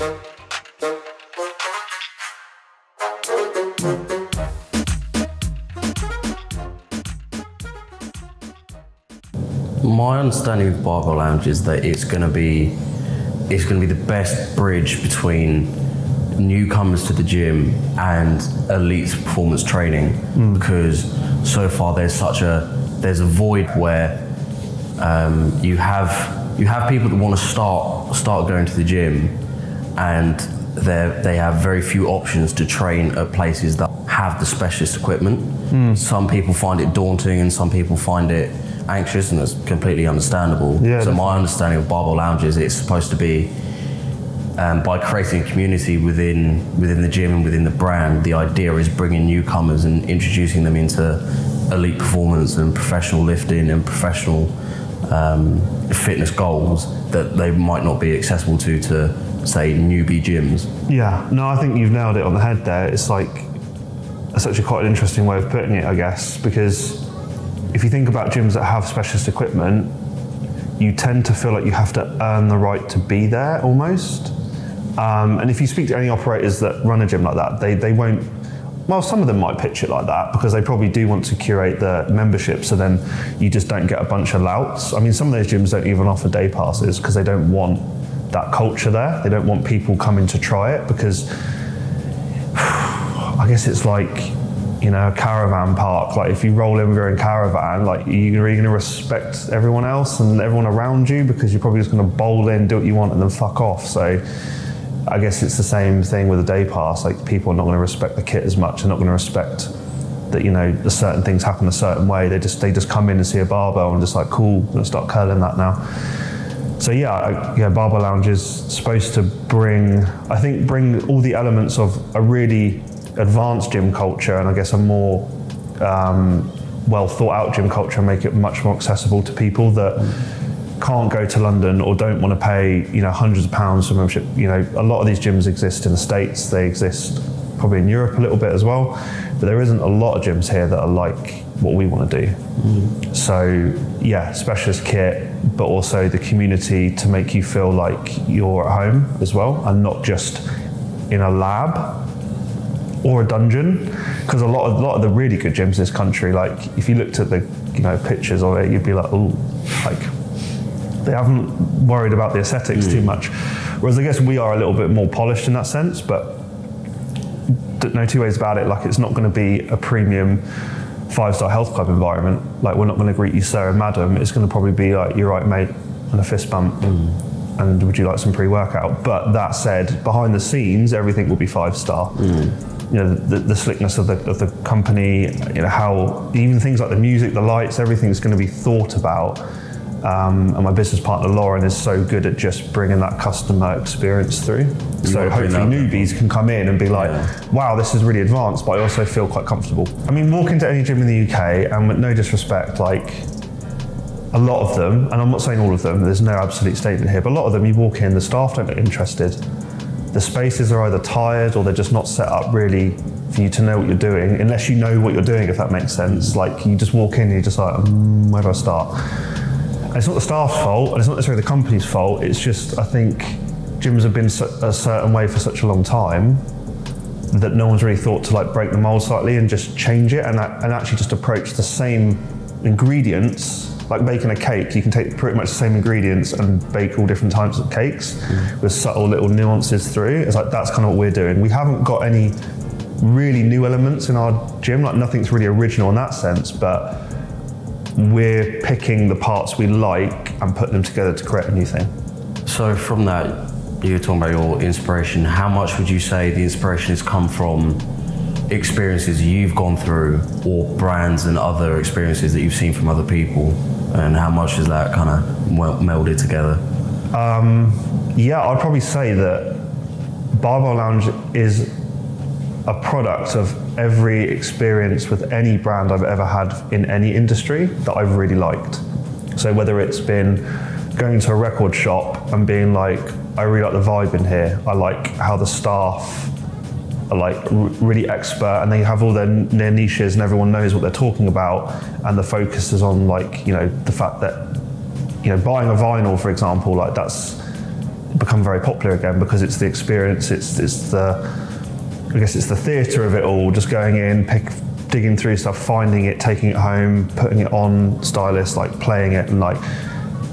My understanding of Barbell Lounge is that it's going to be it's going to be the best bridge between newcomers to the gym and elite performance training. Because so far there's such a there's a void where um, you have you have people that want to start start going to the gym and they they have very few options to train at places that have the specialist equipment. Some people find it daunting and some people find it anxious and that's completely understandable. Yeah, so my understanding of barbell lounges is it's supposed to be um, by creating a community within within the gym and within the brand, the idea is bringing newcomers and introducing them into elite performance and professional lifting and professional um, fitness goals that they might not be accessible to to say newbie gyms. Yeah, no, I think you've nailed it on the head there. It's like that's actually quite an interesting way of putting it, I guess, because if you think about gyms that have specialist equipment, you tend to feel like you have to earn the right to be there almost. Um, and if you speak to any operators that run a gym like that, they, they won't. Well, some of them might pitch it like that because they probably do want to curate the membership, so then you just don't get a bunch of louts. I mean, some of those gyms don't even offer day passes because they don't want that culture there. They don't want people coming to try it because I guess it's like you know a caravan park. Like if you roll in with your own caravan, like you're really going to respect everyone else and everyone around you because you're probably just going to bowl in, do what you want, and then fuck off. So I guess it's the same thing with a day pass. Like people are not going to respect the kit as much. They're not going to respect that you know the certain things happen a certain way. They just they just come in and see a barbell and just like cool, I'm start curling that now. So yeah, yeah, Barbell Lounge is supposed to bring, I think, bring all the elements of a really advanced gym culture and I guess a more um, well thought out gym culture and make it much more accessible to people that can't go to London or don't want to pay you know hundreds of pounds for membership. You know, a lot of these gyms exist in the States. They exist probably in Europe a little bit as well, but there isn't a lot of gyms here that are like what we want to do. So yeah, specialist kit, but also the community to make you feel like you're at home as well, and not just in a lab or a dungeon. Because a lot of a lot of the really good gyms in this country, like if you looked at the you know pictures of it, you'd be like, oh, like they haven't worried about the aesthetics too hmm. much. Whereas I guess we are a little bit more polished in that sense, but no two ways about it. Like it's not going to be a premium five star health club environment. Like we're not going to greet you sir and madam. It's going to probably be like you're right, mate, and a fist bump. Hmm. And would you like some pre workout? But that said, behind the scenes, everything will be five star. Hmm. You know the, the slickness of the of the company. You know how even things like the music, the lights, everything's going to be thought about. Um, and my business partner Lauren is so good at just bringing that customer experience through. So hopefully newbies can come in and be like, wow, this is really advanced, but I also feel quite comfortable. I mean, walk into any gym in the UK, and with no disrespect, like a lot of them, and I'm not saying all of them, there's no absolute statement here, but a lot of them, you walk in, the staff don't look interested. The spaces are either tired or they're just not set up really for you to know what you're doing, unless you know what you're doing, if that makes sense. Like you just walk in and you're just like, mm, where do I start? And it's not the staff's fault, and it's not necessarily the company's fault. It's just I think gyms have been a certain way for such a long time that no one's really thought to like break the mold slightly and just change it and, and actually just approach the same ingredients. Like baking a cake, you can take pretty much the same ingredients and bake all different types of cakes mm. with subtle little nuances through. It's like that's kind of what we're doing. We haven't got any really new elements in our gym, like nothing's really original in that sense, but we're picking the parts we like and putting them together to create a new thing. So from that, you were talking about your inspiration. How much would you say the inspiration has come from experiences you've gone through, or brands and other experiences that you've seen from other people, and how much is that kind of melded together? Um, yeah, I'd probably say that Barbell Lounge is a product of every experience with any brand I've ever had in any industry that I've really liked. So whether it's been going to a record shop and being like, I really like the vibe in here. I like how the staff are like really expert and they have all their, their niches and everyone knows what they're talking about and the focus is on like you know the fact that you know buying a vinyl for example like that's become very popular again because it's the experience, it's it's the I guess it's the theatre of it all. Just going in, pick, digging through stuff, finding it, taking it home, putting it on stylist, like playing it, and like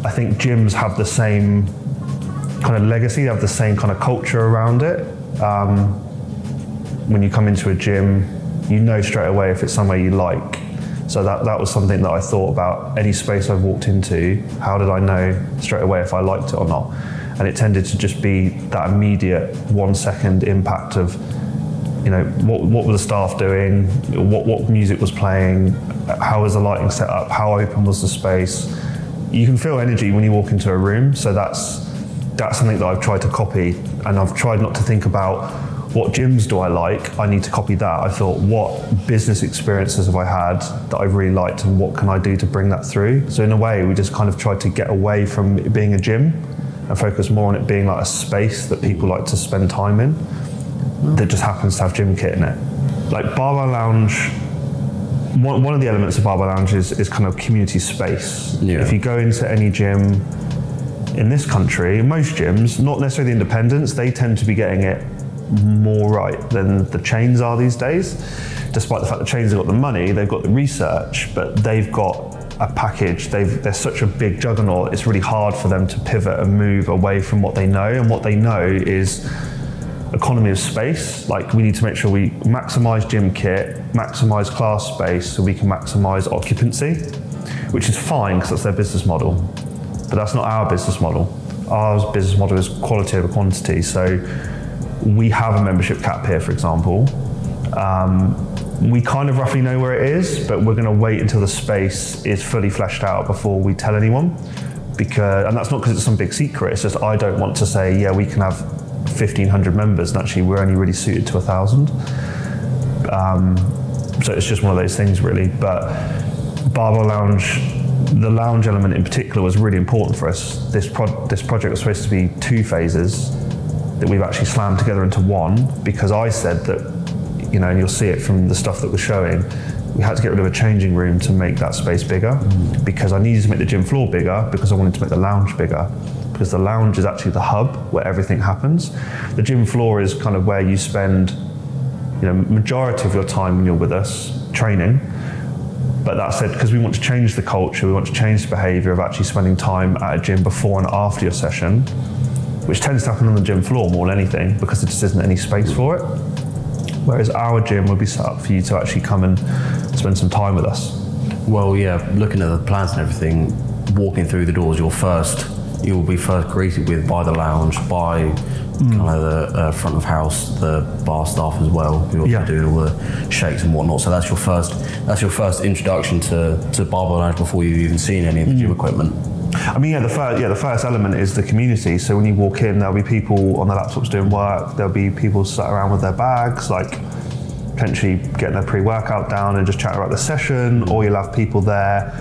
I think gyms have the same kind of legacy, they have the same kind of culture around it. Um, when you come into a gym, you know straight away if it's somewhere you like. So that, that was something that I thought about any space I've walked into, how did I know straight away if I liked it or not? And it tended to just be that immediate one second impact of, you know, what, what were the staff doing, what, what music was playing, how was the lighting set up, how open was the space. You can feel energy when you walk into a room, so that's that's something that I've tried to copy, and I've tried not to think about what gyms do I like? I need to copy that. I thought, what business experiences have I had that I've really liked, and what can I do to bring that through? So, in a way, we just kind of tried to get away from being a gym and focus more on it being like a space that people like to spend time in that just happens to have gym kit in it. Like Barbell Lounge, one, one of the elements of Barbell Lounge is, is kind of community space. Yeah. If you go into any gym, in this country, most gyms, not necessarily the independents, they tend to be getting it more right than the chains are these days. Despite the fact the chains have got the money, they've got the research, but they've got a package. They've, they're such a big juggernaut. It's really hard for them to pivot and move away from what they know. And what they know is economy of space. Like we need to make sure we maximize gym kit, maximize class space, so we can maximize occupancy, which is fine because that's their business model. But that's not our business model. Our business model is quality over quantity. So we have a membership cap here, for example. Um, we kind of roughly know where it is, but we're going to wait until the space is fully fleshed out before we tell anyone. Because, and that's not because it's some big secret. It's just I don't want to say, yeah, we can have 1,500 members, and actually we're only really suited to a thousand. Um, so it's just one of those things, really. But Barbell Lounge, the lounge element in particular, was really important for us. This pro- this project was supposed to be two phases that we've actually slammed together into one because I said that, you know, and you'll see it from the stuff that we're showing. We had to get rid of a changing room to make that space bigger because I needed to make the gym floor bigger because I wanted to make the lounge bigger because the lounge is actually the hub where everything happens. The gym floor is kind of where you spend, you know, majority of your time when you're with us training. But that said, because we want to change the culture, we want to change the behaviour of actually spending time at a gym before and after your session, which tends to happen on the gym floor more than anything because there just isn't any space for it. Whereas our gym would be set up for you to actually come and spend some time with us. Well, yeah, looking at the plans and everything, walking through the doors, you're first, you'll be first greeted with by the lounge, by kind of the uh, front of house, the bar staff as well, who are Yeah. doing all the shakes and whatnot. So that's your first, that's your first introduction to to barbell lounge before you've even seen any of the gym equipment. I mean, yeah, the first, yeah, the first element is the community. So when you walk in, there'll be people on their laptops doing work. There'll be people sat around with their bags, like potentially getting their pre-workout down and just chatting about the session. Or you'll have people there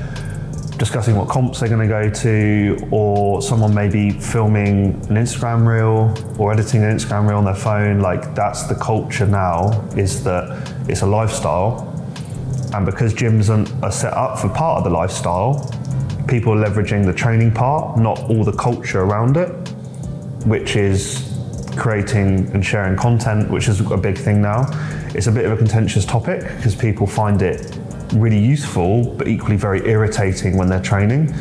discussing what comps they're going to go to, or someone maybe filming an Instagram reel or editing an Instagram reel on their phone. Like that's the culture now. Is that it's a lifestyle, and because gyms are- set up for part of the lifestyle, people are leveraging the training part, not all the culture around it, which is creating and sharing content, which is a big thing now. It's a bit of a contentious topic because people find it really useful, but equally very irritating when they're training.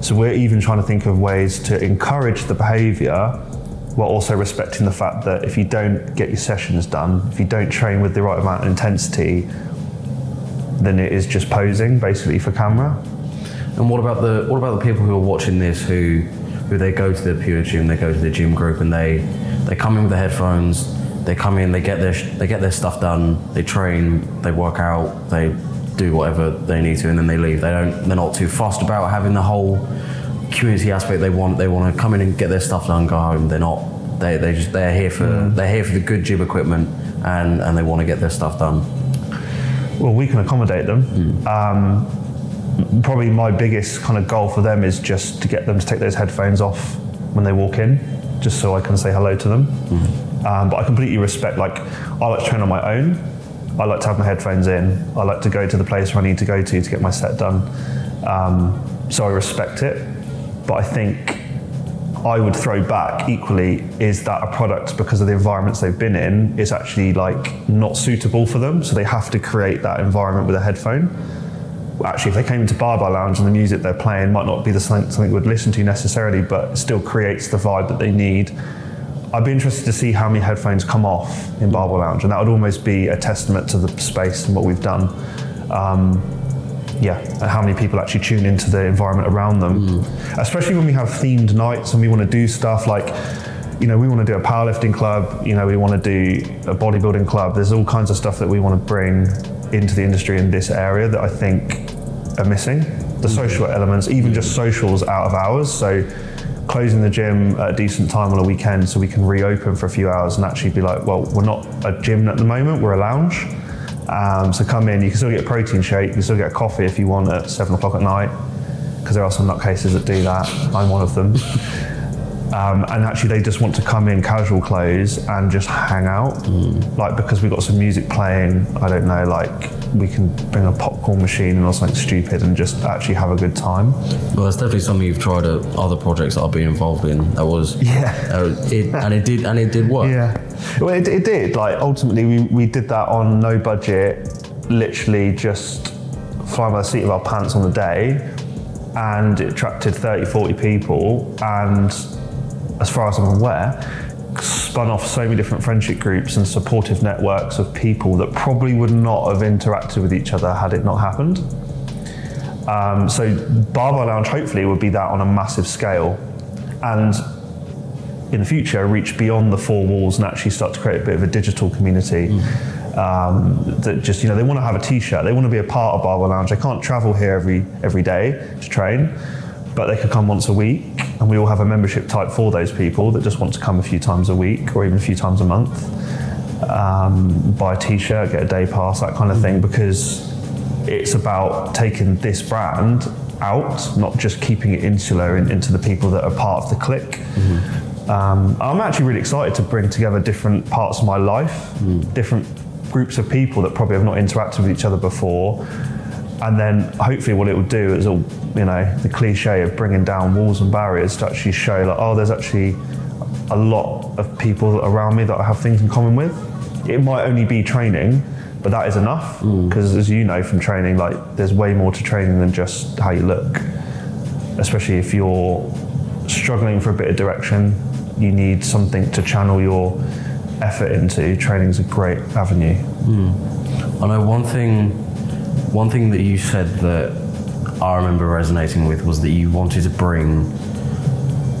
So we're even trying to think of ways to encourage the behaviour while also respecting the fact that if you don't get your sessions done, if you don't train with the right amount of intensity, then it is just posing basically for camera. And what about the what about the people who are watching this who who they go to the Pure Gym, they go to the gym group, and they they come in with the headphones, they come in, they get their they get their stuff done, they train, they work out, they do whatever they need to, and then they leave. They don't they're not too fussed about having the whole community aspect. They want they want to come in and get their stuff done, go home. They're not they they just they're here for they're here for the good gym equipment, and and they want to get their stuff done. Well, we can accommodate them. Um, probably my biggest kind of goal for them is just to get them to take those headphones off when they walk in, just so I can say hello to them. Um, but I completely respect, like, I like to train on my own. I like to have my headphones in. I like to go to the place where I need to go to to get my set done. Um, so I respect it. But I think I would throw back equally is that a product because of the environments they've been in is actually like not suitable for them, so they have to create that environment with a headphone. Actually, if they came into Barbell Lounge and the music they're playing might not be the something something we'd listen to necessarily, but still creates the vibe that they need. I'd be interested to see how many headphones come off in Barbell Lounge, and that would almost be a testament to the space and what we've done. Um, yeah, and how many people actually tune into the environment around them. Hmm. Especially when we have themed nights and we want to do stuff like, you know, we want to do a powerlifting club, you know, we want to do a bodybuilding club. There's all kinds of stuff that we want to bring into the industry in this area that I think are missing. The hmm. social elements, even just hmm. socials out of hours. So closing the gym at a decent time on a weekend so we can reopen for a few hours and actually be like, well, we're not a gym at the moment, we're a lounge. Um, so come in, you can still get a protein shake, you can still get a coffee if you want at seven o'clock at night, because there are some nutcases that do that. I'm one of them. Um, and actually, they just want to come in casual clothes and just hang out. Like, because we've got some music playing, I don't know, like we can bring a popcorn machine or something stupid and just actually have a good time. Well, that's definitely something you've tried at other projects that I've been involved in. That was Yeah. uh, it, and it did and it did work. Yeah. Well, it, it did. Like, ultimately, we, we did that on no budget, literally just flying by the seat of our pants on the day. And it attracted 30, 40 people. And as far as I'm aware, spun off so many different friendship groups and supportive networks of people that probably would not have interacted with each other had it not happened. Um, so Barbell Lounge hopefully would be that on a massive scale. And in the future reach beyond the four walls and actually start to create a bit of a digital community. Um, that just you know they want to have a T-shirt, they want to be a part of Barbell Lounge. They can't travel here every every day to train, but they could come once a week, and we all have a membership type for those people that just want to come a few times a week or even a few times a month. Um, buy a T-shirt, get a day pass, that kind of thing, because it's about taking this brand out, not just keeping it insular in, into the people that are part of the clique. Um, I'm actually really excited to bring together different parts of my life, different groups of people that probably have not interacted with each other before. And then hopefully what it will do is it'll, you know, the cliche of bringing down walls and barriers to actually show like, oh, there's actually a lot of people around me that I have things in common with. It might only be training, but that is enough hmm. because as you know from training, like there's way more to training than just how you look. Especially if you're struggling for a bit of direction, you need something to channel your effort into. Training's a great avenue. Hmm. I know one thing. One thing that you said that I remember resonating with was that you wanted to bring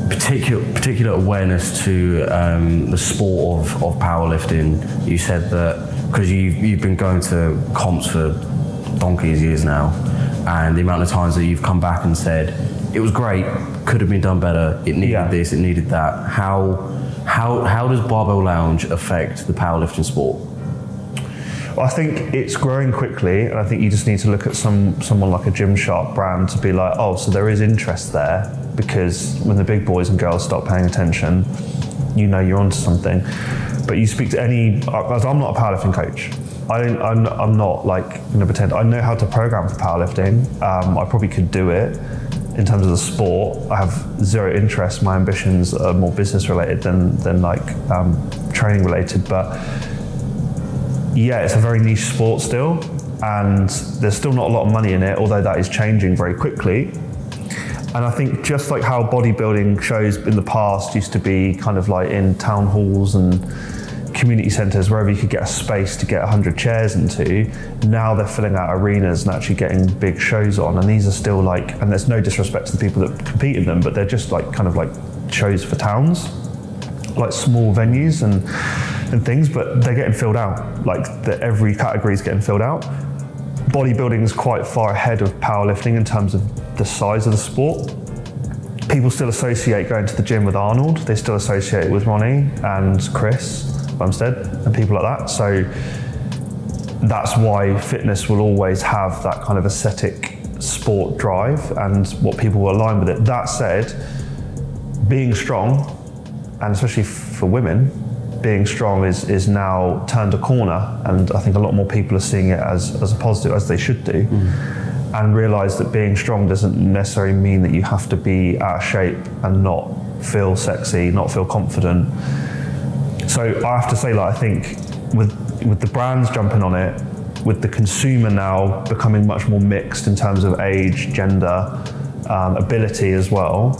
particular particular awareness to um, the sport of, of powerlifting. You said that because you've you've been going to comps for donkeys years now, and the amount of times that you've come back and said it was great, could have been done better. It needed Yeah. this, it needed that. How how how does Barbell Lounge affect the powerlifting sport? I think it's growing quickly, and I think you just need to look at some someone like a Gymshark brand to be like, oh, so there is interest there because when the big boys and girls start paying attention, you know you're onto something. But you speak to any, I'm not a powerlifting coach. I don't, I'm, I'm not like going to pretend. I know how to program for powerlifting. Um, I probably could do it. In terms of the sport, I have zero interest. My ambitions are more business related than than like um, training related. But yeah, it's a very niche sport still, and there's still not a lot of money in it, although that is changing very quickly. And I think just like how bodybuilding shows in the past used to be kind of like in town halls and community centres, wherever you could get a space to get 100 chairs into, now they're filling out arenas and actually getting big shows on. And these are still like, and there's no disrespect to the people that compete in them, but they're just like kind of like shows for towns like small venues and and things, but they're getting filled out. Like the, every category is getting filled out. Bodybuilding is quite far ahead of powerlifting in terms of the size of the sport. People still associate going to the gym with Arnold. They still associate it with Ronnie and Chris Bumstead and people like that. So that's why fitness will always have that kind of aesthetic sport drive and what people will align with it. That said, being strong and especially for women, being strong is, is now turned a corner, and I think a lot more people are seeing it as, as a positive, as they should do, and realise that being strong doesn't necessarily mean that you have to be out of shape and not feel sexy, not feel confident. So I have to say, like I think with with the brands jumping on it, with the consumer now becoming much more mixed in terms of age, gender, um, ability as well.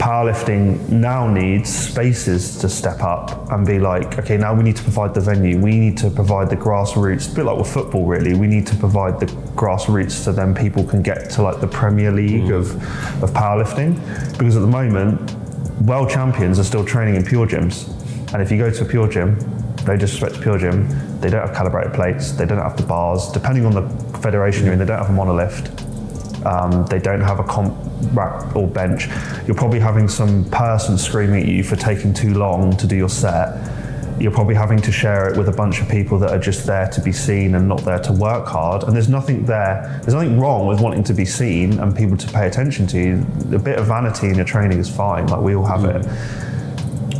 Powerlifting now needs spaces to step up and be like, okay, now we need to provide the venue. We need to provide the grassroots, a bit like with football, really. We need to provide the grassroots so then people can get to like the Premier League mm. of, of powerlifting. Because at the moment, world champions are still training in pure gyms. And if you go to a pure gym, no disrespect to pure gym, they don't have calibrated plates, they don't have the bars. Depending on the federation you're in, they don't have a monolift. Um, they don't have a comp rack or bench. You're probably having some person screaming at you for taking too long to do your set. You're probably having to share it with a bunch of people that are just there to be seen and not there to work hard. And there's nothing there, there's nothing wrong with wanting to be seen and people to pay attention to you. A bit of vanity in your training is fine, like we all have it.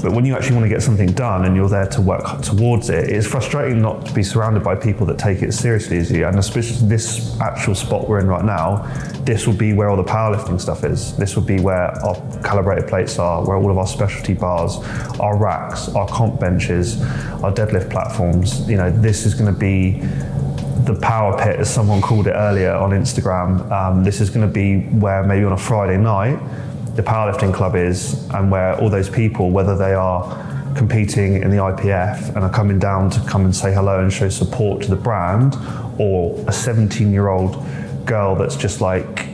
But when you actually want to get something done and you're there to work towards it, it's frustrating not to be surrounded by people that take it seriously as you. And especially this actual spot we're in right now, this will be where all the powerlifting stuff is. This will be where our calibrated plates are, where all of our specialty bars, our racks, our comp benches, our deadlift platforms. You know, this is going to be the power pit, as someone called it earlier on Instagram. Um, this is going to be where maybe on a Friday night, the powerlifting club is and where all those people, whether they are competing in the IPF and are coming down to come and say hello and show support to the brand, or a 17 year old girl that's just like,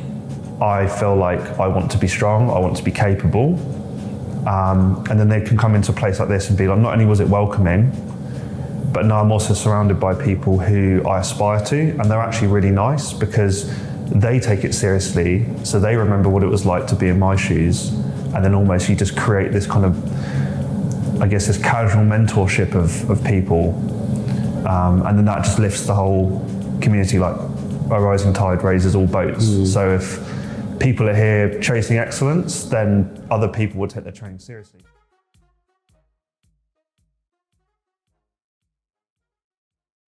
I feel like I want to be strong, I want to be capable. Um, and then they can come into a place like this and be like, not only was it welcoming, but now I'm also surrounded by people who I aspire to, and they're actually really nice because they take it seriously, so they remember what it was like to be in my shoes, and then almost you just create this kind of, I guess, this casual mentorship of, of people, um, and then that just lifts the whole community. Like a rising tide raises all boats. So if people are here chasing excellence, then other people will take their training seriously.